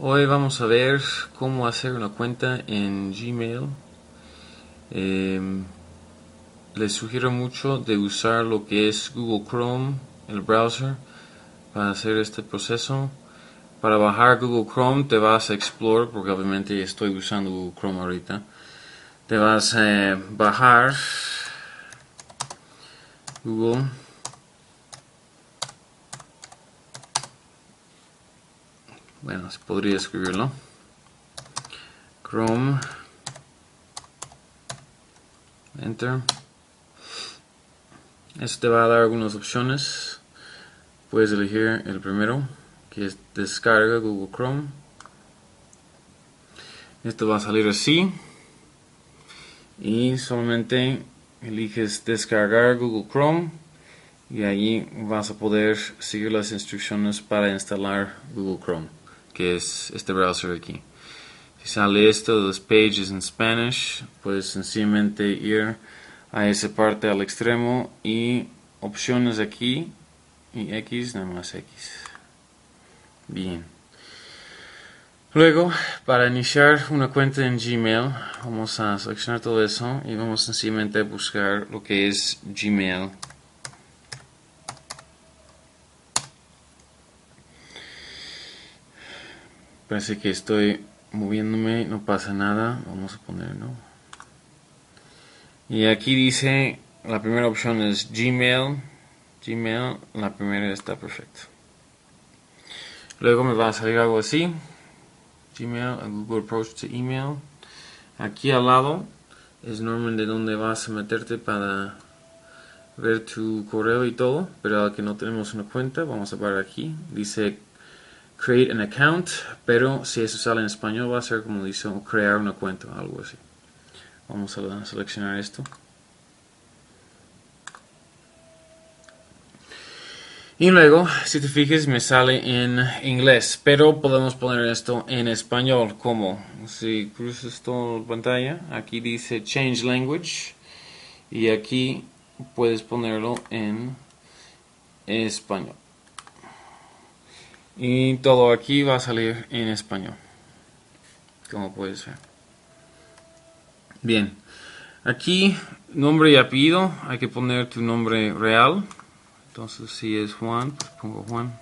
Hoy vamos a ver cómo hacer una cuenta en Gmail. Em, les sugiero mucho de usar lo que es Google Chrome, el browser, para hacer este proceso. Para bajar Google Chrome te vas a Explore, porque obviamente estoy usando Google Chrome ahorita. Te vas a bajar Google bueno, se podría escribirlo. Chrome. Enter. Esto te va a dar algunas opciones. Puedes elegir el primero, que es descarga Google Chrome. Esto va a salir así. Y solamente eliges descargar Google Chrome y allí vas a poder seguir las instrucciones para instalar Google Chrome que es este browser aquí. Si sale esto de los pages en Spanish, puedes sencillamente ir a esa parte al extremo y opciones aquí y X, nada más X. Bien. Luego, para iniciar una cuenta en Gmail, vamos a seleccionar todo eso y vamos sencillamente a buscar lo que es Gmail Parece que estoy moviéndome, no pasa nada. Vamos a poner, ¿no? Y aquí dice, la primera opción es Gmail. Gmail, la primera está perfecto. Luego me va a salir algo así. Gmail, Google Approach to Email. Aquí al lado es normalmente donde vas a meterte para ver tu correo y todo. Pero al que no tenemos una cuenta, vamos a ver aquí. Dice create an account, pero si eso sale en español va a ser como dice crear una cuenta, algo así. Vamos a seleccionar esto. Y luego, si te fijas, me sale en inglés, pero podemos poner esto en español, como si cruzas toda la pantalla, aquí dice Change Language, y aquí puedes ponerlo en español y todo aquí va a salir en español como puedes ver bien aquí nombre y apellido hay que poner tu nombre real. Entonces si es Juan pues pongo Juan.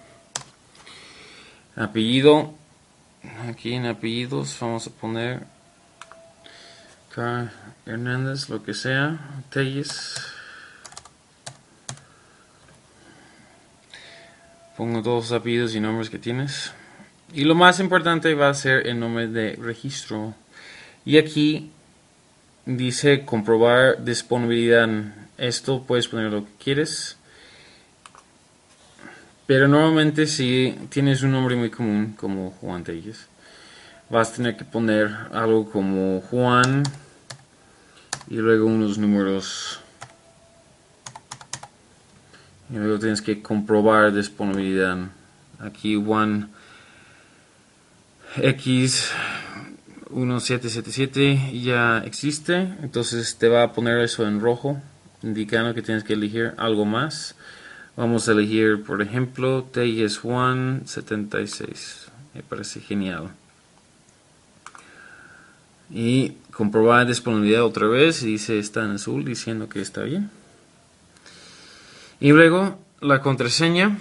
Apellido aquí en apellidos vamos a poner Hernández lo que sea Telles Pongo todos los apellidos y nombres que tienes. Y lo más importante va a ser el nombre de registro. Y aquí dice comprobar disponibilidad. Esto puedes poner lo que quieres. Pero normalmente si tienes un nombre muy común como Juan Telles, vas a tener que poner algo como Juan y luego unos números y luego tienes que comprobar disponibilidad. Aquí one x 1777 ya existe. Entonces te va a poner eso en rojo indicando que tienes que elegir algo más. Vamos a elegir por ejemplo TS1 76 me parece genial. Y comprobar disponibilidad otra vez dice está en azul diciendo que está bien y luego la contraseña.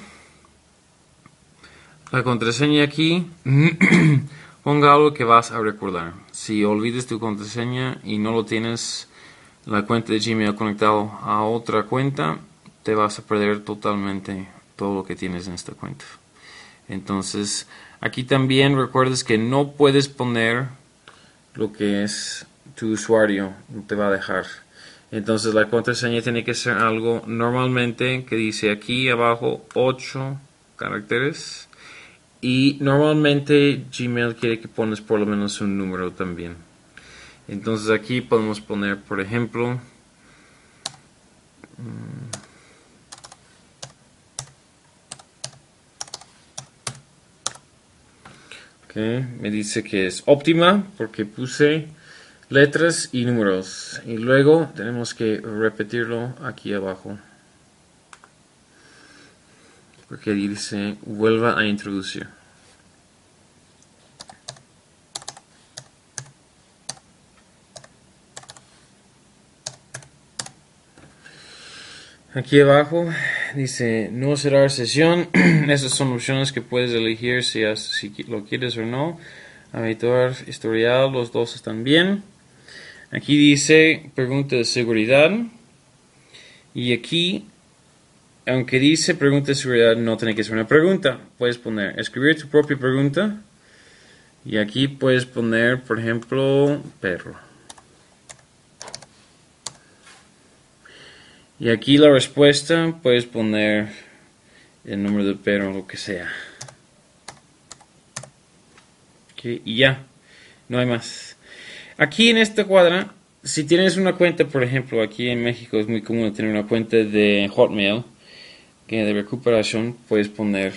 La contraseña aquí, ponga algo que vas a recordar. Si olvides tu contraseña y no lo tienes la cuenta de Gmail conectado a otra cuenta, te vas a perder totalmente todo lo que tienes en esta cuenta. Entonces, aquí también recuerdes que no puedes poner lo que es tu usuario, no te va a dejar. Entonces la contraseña tiene que ser algo normalmente que dice aquí abajo 8 caracteres. Y normalmente Gmail quiere que pones por lo menos un número también. Entonces aquí podemos poner, por ejemplo, mm, me dice que es óptima porque puse letras y números. Y luego tenemos que repetirlo aquí abajo. Porque dice vuelva a introducir. Aquí abajo dice no cerrar sesión esas son opciones que puedes elegir si, has, si lo quieres o no. Editor historial los dos están bien. Aquí dice pregunta de seguridad. Y aquí, aunque dice pregunta de seguridad, no tiene que ser una pregunta. Puedes poner escribir tu propia pregunta. Y aquí puedes poner, por ejemplo, perro. Y aquí la respuesta puedes poner el número de perro, lo que sea. y ya, no hay más. Aquí en esta cuadra, si tienes una cuenta, por ejemplo, aquí en México es muy común tener una cuenta de Hotmail, que de recuperación puedes poner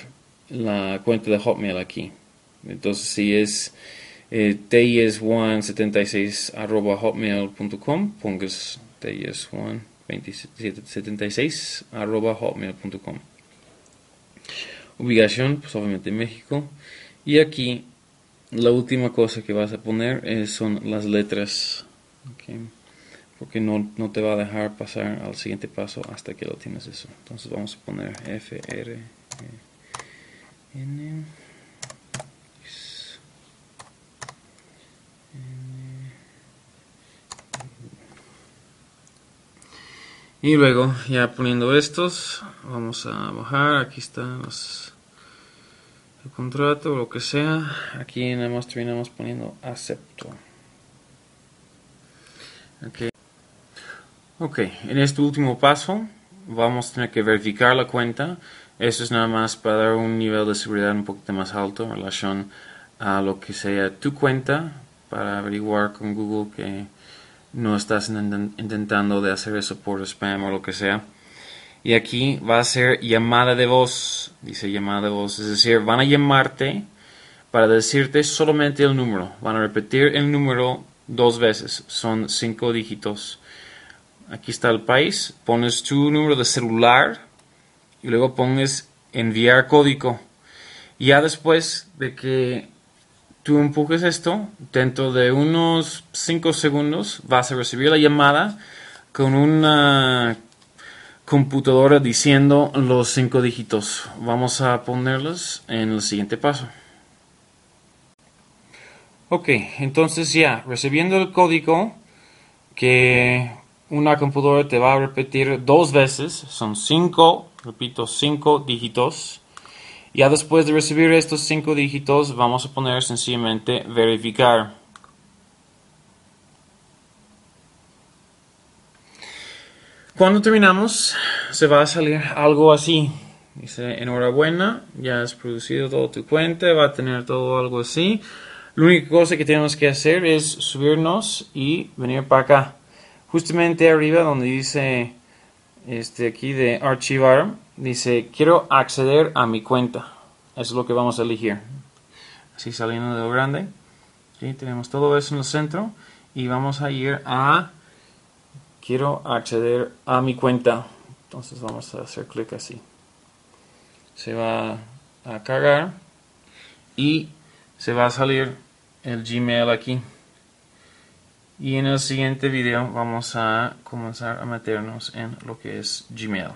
la cuenta de Hotmail aquí. Entonces, si es eh, tis176 hotmail.com, pongas tis176 hotmail.com. Ubicación, pues obviamente México. Y aquí la última cosa que vas a poner eh, son las letras. Porque no, no, te va a dejar pasar al siguiente paso hasta que lo tienes eso. Entonces vamos a poner F, R, e, N. Y luego, ya poniendo estos, vamos a bajar. Aquí están los, contrato o lo que sea. Aquí nada más terminamos poniendo acepto. Ok. Ok, en este último paso vamos a tener que verificar la cuenta. Eso es nada más para dar un nivel de seguridad un poquito más alto en relación a lo que sea tu cuenta para averiguar con Google que no estás intentando de hacer eso por spam o lo que sea. Y aquí va a ser llamada de voz, dice llamada de voz, es decir, van a llamarte para decirte solamente el número, van a repetir el número dos veces, son cinco dígitos. Aquí está el país, pones tu número de celular y luego pones enviar código. Ya después de que tú empujes esto, dentro de unos 5 segundos vas a recibir la llamada con una computadora diciendo los 5 dígitos. Vamos a ponerlos en el siguiente paso. Ok, entonces ya, recibiendo el código que una computadora te va a repetir dos veces, son 5, repito, 5 dígitos ya después de recibir estos cinco dígitos vamos a poner sencillamente verificar. Cuando terminamos se va a salir algo así. Dice enhorabuena, ya has producido todo tu cuenta, va a tener todo algo así. La única cosa que tenemos que hacer es subirnos y venir para acá. Justamente arriba donde dice este aquí de archivar, dice quiero acceder a mi cuenta. Eso es lo que vamos a elegir. Así saliendo de lo grande. Tenemos todo eso en el centro y vamos a ir a quiero acceder a mi cuenta. Entonces vamos a hacer clic así. Se va a cargar y se va a salir el Gmail aquí. Y en el siguiente video vamos a comenzar a meternos en lo que es Gmail.